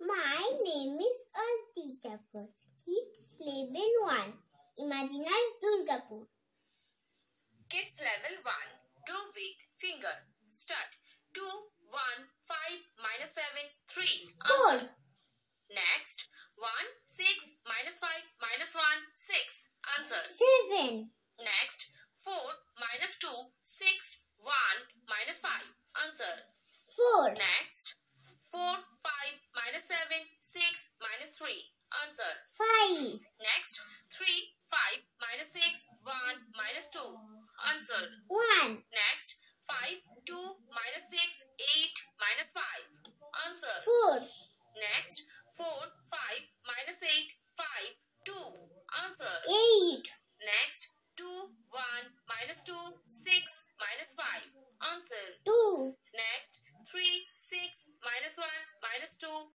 My name is Ghosh. Kids level 1. Imaginary Durgapur. Kids level 1. Do with finger. Start. 2, 1, 5, minus 7, 3. 4. Answer. Next. 1, 6, minus 5, minus 1, 6. Answer. 7. Next. 4, minus 2, 6, 1, minus 5. Answer. 4. Next. 4, 5, minus 7, 6, minus 3. Answer. 5. Next. 3, 5, minus 6, 1, minus 2. Answer. 1. Next. 5, 2, minus 6, 8, minus 5. Answer. 4. Next. 4, 5, minus 8, 5, 2. Answer. 8. Next. 2, 1, minus 2, 6, minus 5. Answer. 2. Next. 3, 6, minus 1, minus 2,